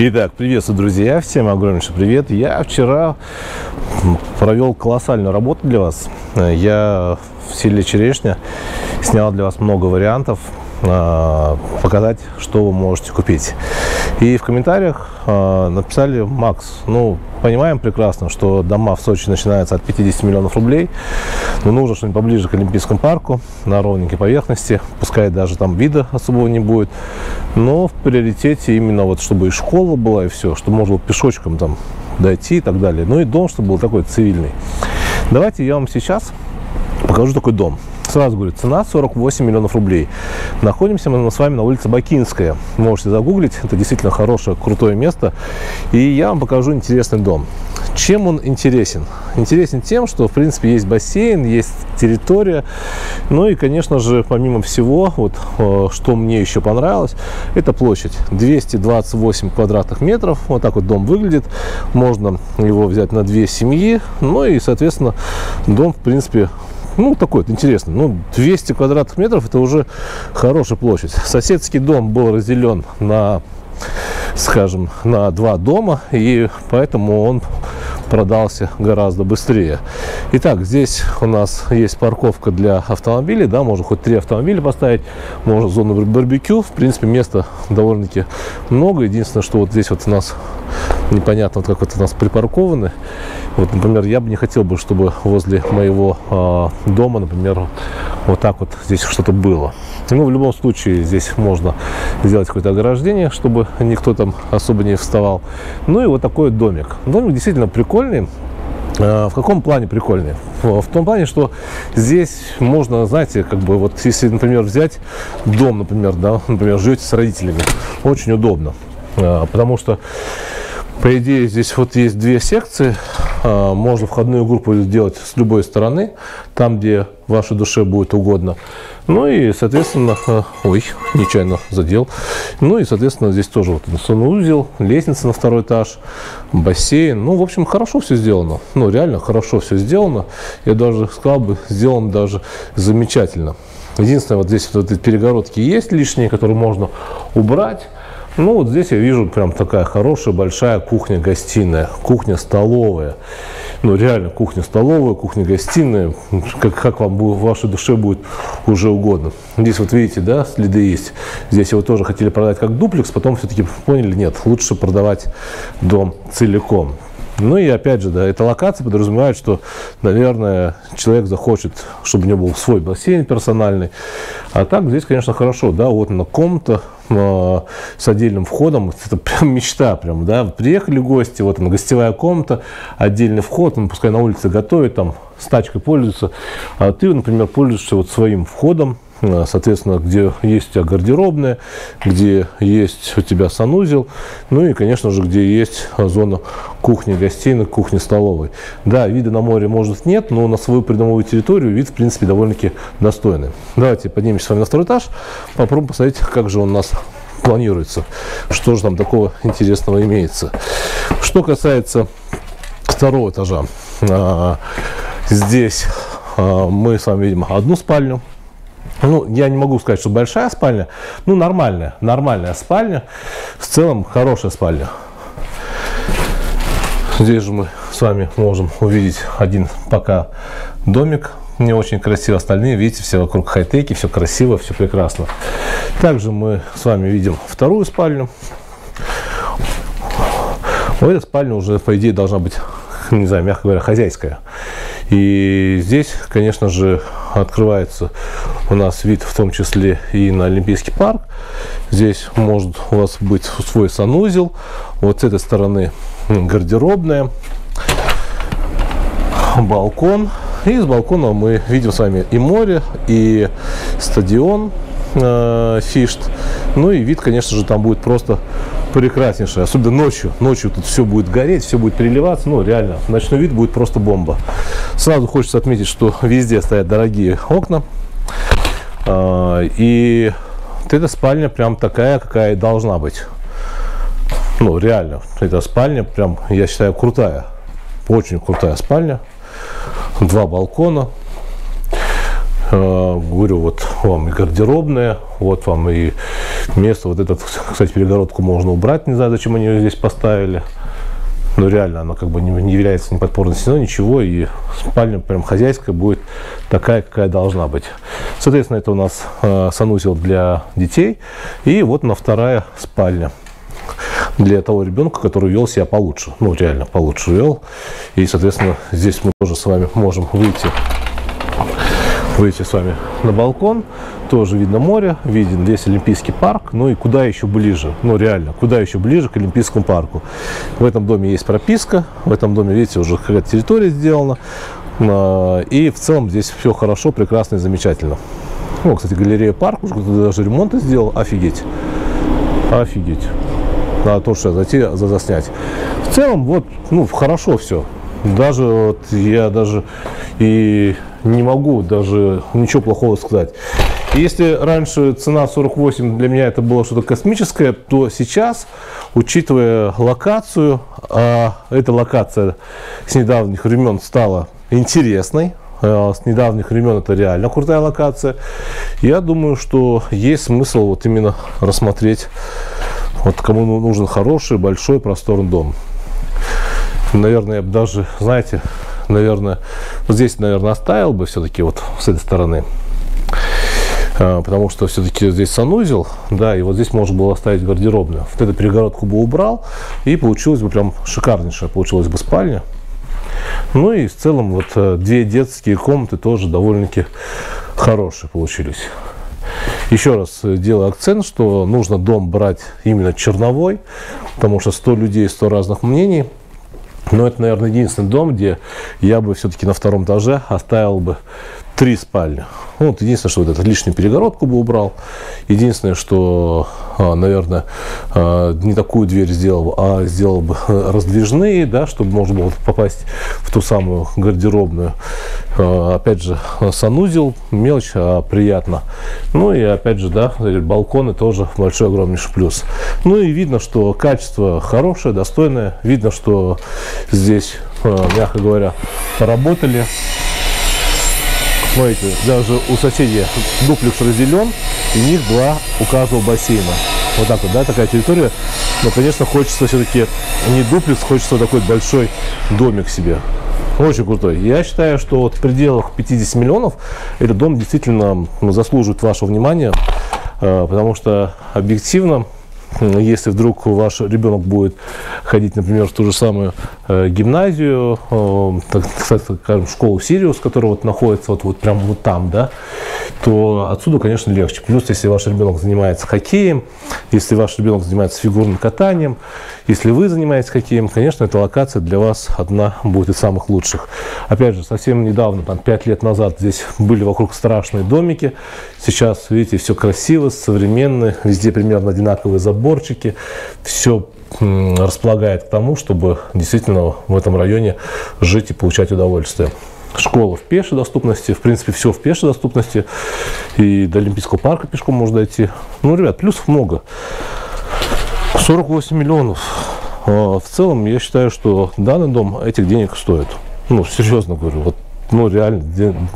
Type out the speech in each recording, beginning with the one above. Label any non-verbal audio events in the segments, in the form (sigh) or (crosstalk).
Итак, приветствую, друзья. Всем огромнейший привет. Я вчера провел колоссальную работу для вас. Я в селе Черешня снял для вас много вариантов показать, что вы можете купить. И в комментариях э, написали Макс, ну, понимаем прекрасно, что дома в Сочи начинаются от 50 миллионов рублей, но нужно что-нибудь поближе к Олимпийскому парку, на ровненькой поверхности, пускай даже там вида особого не будет, но в приоритете именно вот, чтобы и школа была, и все, чтобы можно было пешочком там дойти и так далее. Ну и дом, чтобы был такой цивильный. Давайте я вам сейчас покажу такой дом. Сразу говорю, цена 48 миллионов рублей. Находимся мы с вами на улице Бакинская. Можете загуглить, это действительно хорошее, крутое место. И я вам покажу интересный дом. Чем он интересен? Интересен тем, что, в принципе, есть бассейн, есть территория. Ну и, конечно же, помимо всего, вот э, что мне еще понравилось, это площадь. 228 квадратных метров. Вот так вот дом выглядит. Можно его взять на две семьи. Ну и, соответственно, дом, в принципе, ну, такой вот интересный. Ну, 200 квадратных метров – это уже хорошая площадь. Соседский дом был разделен на, скажем, на два дома, и поэтому он продался гораздо быстрее. Итак, здесь у нас есть парковка для автомобилей, да, можно хоть три автомобиля поставить, можно зону барбекю, в принципе, места довольно-таки много. Единственное, что вот здесь вот у нас непонятно, вот как вот у нас припаркованы. Вот, например, я бы не хотел бы, чтобы возле моего э, дома, например, вот так вот здесь что-то было. Ну, в любом случае, здесь можно сделать какое-то ограждение, чтобы никто там особо не вставал. Ну и вот такой домик. Домик действительно прикольный. А, в каком плане прикольный? В том плане, что здесь можно, знаете, как бы вот если, например, взять дом, например, да, например, живете с родителями, очень удобно, а, потому что по идее, здесь вот есть две секции. А, можно входную группу сделать с любой стороны, там, где вашей душе будет угодно. Ну и, соответственно, а, ой, нечаянно задел. Ну и, соответственно, здесь тоже вот санузел, лестница на второй этаж, бассейн. Ну, в общем, хорошо все сделано. Ну, реально хорошо все сделано. Я даже сказал бы, сделано даже замечательно. Единственное, вот здесь вот эти перегородки есть лишние, которые можно убрать. Ну, вот здесь я вижу прям такая хорошая, большая кухня-гостиная, кухня-столовая. Ну, реально, кухня-столовая, кухня-гостиная, как, как вам в вашей душе будет уже угодно. Здесь вот видите, да, следы есть. Здесь его тоже хотели продать как дуплекс, потом все-таки поняли, нет, лучше продавать дом целиком. Ну и опять же, да, эта локация подразумевает, что, наверное, человек захочет, чтобы у него был свой бассейн персональный. А так здесь, конечно, хорошо, да, вот на комната э, с отдельным входом, это прям (laughs) мечта, прям, да, приехали гости, вот она гостевая комната, отдельный вход, он пускай на улице готовит, там, с тачкой пользуется, а ты, например, пользуешься вот своим входом, соответственно, где есть у тебя гардеробная, где есть у тебя санузел, ну и, конечно же, где есть зона кухни, гостиной, кухни, столовой. Да, вида на море, может, нет, но на свою придомовую территорию вид, в принципе, довольно-таки достойный. Давайте поднимемся с вами на второй этаж, попробуем посмотреть, как же он у нас планируется, что же там такого интересного имеется. Что касается второго этажа, а, здесь а, мы с вами видим одну спальню, ну, я не могу сказать, что большая спальня, ну, нормальная, нормальная спальня, в целом хорошая спальня. Здесь же мы с вами можем увидеть один пока домик, не очень красиво, остальные, видите, все вокруг хай-теки, все красиво, все прекрасно. Также мы с вами видим вторую спальню. У этой спальня уже, по идее, должна быть, (laughs) не знаю, мягко говоря, хозяйская. И здесь, конечно же, открывается у нас вид в том числе и на Олимпийский парк. Здесь может у вас быть свой санузел. Вот с этой стороны гардеробная, балкон. И с балкона мы видим с вами и море, и стадион э, Фишт. Ну и вид, конечно же, там будет просто прекраснейший. Особенно ночью. Ночью тут все будет гореть, все будет переливаться. Ну, реально, ночной вид будет просто бомба. Сразу хочется отметить, что везде стоят дорогие окна. А, и вот эта спальня прям такая, какая должна быть. Ну, реально, эта спальня прям, я считаю, крутая. Очень крутая спальня. Два балкона. А, говорю, вот вам и гардеробная, вот вам и Место вот этот, (laughs) кстати, перегородку можно убрать, не знаю, зачем они ее здесь поставили. Но реально она как бы не, не является ни подпорной стеной, ничего, и спальня прям хозяйская будет такая, какая должна быть. Соответственно, это у нас э, санузел для детей, и вот на вторая спальня для того ребенка, который вел себя получше. Ну, реально получше вел. И, соответственно, здесь мы тоже с вами можем выйти выйти с вами на балкон. Тоже видно море, виден весь Олимпийский парк. Ну и куда еще ближе? Ну реально, куда еще ближе к Олимпийскому парку? В этом доме есть прописка. В этом доме, видите, уже какая-то территория сделана. А, и в целом здесь все хорошо, прекрасно и замечательно. Ну, кстати, галерея парк, уже даже ремонт сделал. Офигеть. Офигеть. Надо то, что зайти, за заснять. В целом, вот, ну, хорошо все. Даже вот я даже и не могу даже ничего плохого сказать. Если раньше цена 48 для меня это было что-то космическое, то сейчас, учитывая локацию, а эта локация с недавних времен стала интересной, а с недавних времен это реально крутая локация. Я думаю, что есть смысл вот именно рассмотреть, вот кому нужен хороший, большой, просторный дом. Наверное, я бы даже, знаете, наверное, вот здесь, наверное, оставил бы все-таки вот с этой стороны. А, потому что все-таки здесь санузел, да, и вот здесь можно было оставить гардеробную. Вот эту перегородку бы убрал, и получилось бы прям шикарнейшая, получилась бы спальня. Ну и в целом вот э, две детские комнаты тоже довольно-таки хорошие получились. Еще раз э, делаю акцент, что нужно дом брать именно черновой, потому что 100 людей, 100 разных мнений – но это, наверное, единственный дом, где я бы все-таки на втором этаже оставил бы три спальни. Вот единственное, что вот эту лишнюю перегородку бы убрал. Единственное, что, а, наверное, а, не такую дверь сделал, а сделал бы раздвижные, да, чтобы можно было попасть в ту самую гардеробную. А, опять же, санузел, мелочь, а приятно. Ну и опять же, да, балконы тоже большой огромнейший плюс. Ну и видно, что качество хорошее, достойное. Видно, что здесь, мягко говоря, поработали. Смотрите, даже у соседей дуплекс разделен, и у них два у каждого бассейна. Вот так вот, да, такая территория. Но, конечно, хочется все-таки не дуплекс, хочется такой большой домик себе. Очень крутой. Я считаю, что вот в пределах 50 миллионов этот дом действительно заслуживает вашего внимания, э, потому что объективно если вдруг ваш ребенок будет ходить, например, в ту же самую гимназию, э, так, скажем, школу Сириус, которая вот находится вот, вот прямо вот там, да, то отсюда, конечно, легче. Плюс, если ваш ребенок занимается хоккеем, если ваш ребенок занимается фигурным катанием, если вы занимаетесь хоккеем, конечно, эта локация для вас одна будет из самых лучших. Опять же, совсем недавно, там, 5 лет назад, здесь были вокруг страшные домики. Сейчас, видите, все красиво, современно, везде примерно одинаковые заборчики. Все располагает к тому, чтобы действительно в этом районе жить и получать удовольствие школа в пешей доступности, в принципе, все в пешей доступности, и до Олимпийского парка пешком можно дойти. Ну, ребят, плюсов много. 48 миллионов. А, в целом, я считаю, что данный дом этих денег стоит. Ну, серьезно говорю, вот ну, реально,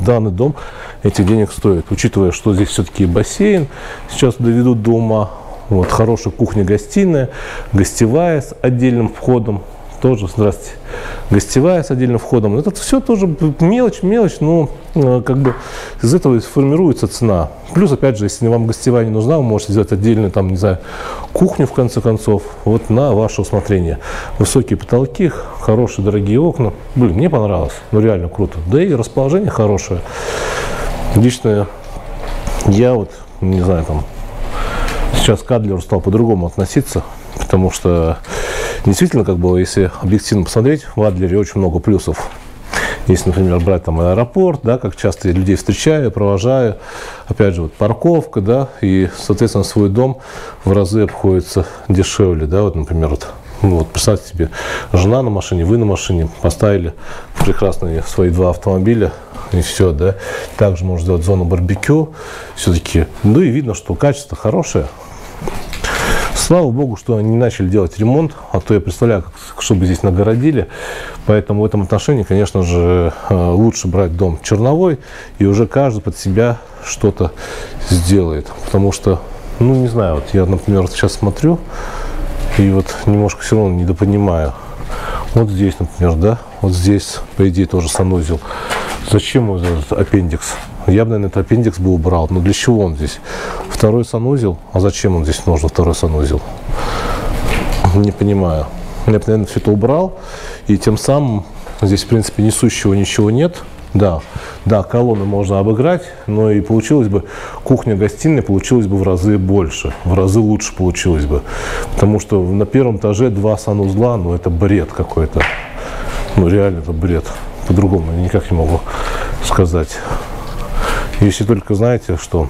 данный дом этих денег стоит, учитывая, что здесь все-таки бассейн сейчас доведут до ума, вот, хорошая кухня-гостиная, гостевая с отдельным входом, тоже, здравствуйте, гостевая с отдельным входом. Это все тоже мелочь, мелочь, но э, как бы из этого формируется цена. Плюс, опять же, если вам гостевая не нужна, вы можете сделать отдельную, там, не знаю, кухню, в конце концов, вот на ваше усмотрение. Высокие потолки, хорошие, дорогие окна. Блин, мне понравилось, ну реально круто. Да и расположение хорошее. Лично я вот, не знаю, там, сейчас к Адлеру стал по-другому относиться, потому что Действительно, как бы, если объективно посмотреть, в Адлере очень много плюсов. Если, например, брать там аэропорт, да, как часто я людей встречаю, провожаю, опять же, вот парковка, да, и, соответственно, свой дом в разы обходится дешевле, да, вот, например, вот вот представьте себе, жена на машине, вы на машине, поставили прекрасные свои два автомобиля, и все, да. Также можно сделать зону барбекю, все-таки, ну и видно, что качество хорошее, Слава богу, что они начали делать ремонт, а то я представляю, как, чтобы здесь нагородили. Поэтому в этом отношении, конечно же, э, лучше брать дом черновой, и уже каждый под себя что-то сделает. Потому что ну, не знаю, вот я, например, сейчас смотрю, и вот немножко все равно недопонимаю. Вот здесь, например, да, вот здесь, по идее, тоже санузел. Зачем этот аппендикс? Я бы, наверное, этот аппендикс бы убрал. Но для чего он здесь? Второй санузел? А зачем он здесь нужен, второй санузел? Не понимаю. Я бы, наверное, все это убрал. И тем самым здесь, в принципе, несущего ничего нет. Да, да, колонны можно обыграть, но и получилось бы, кухня-гостиная получилась бы в разы больше, в разы лучше получилось бы. Потому что на первом этаже два санузла, ну это бред какой-то. Ну реально это бред. По-другому никак не могу сказать. Если только, знаете, что,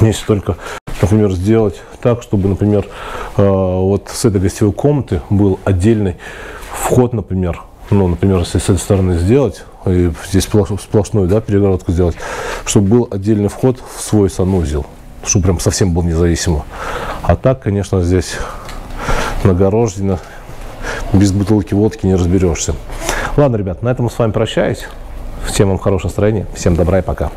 если только, например, сделать так, чтобы, например, э, вот с этой гостевой комнаты был отдельный вход, например, ну, например, если с этой стороны сделать, и здесь сплошную да, перегородку сделать, чтобы был отдельный вход в свой санузел, чтобы прям совсем был независимо. А так, конечно, здесь нагорождено, без бутылки водки не разберешься. Ладно, ребят, на этом с вами прощаюсь. Всем вам хорошего настроения, всем добра и пока.